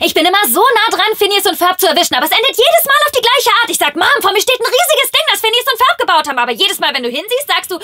Ich bin immer so nah dran, Phineas und Ferb zu erwischen, aber es endet jedes Mal auf die gleiche Art. Ich sag, Mom, vor mir steht ein riesiges Ding, das Phineas und Ferb gebaut haben, aber jedes Mal, wenn du hinsiehst, sagst du,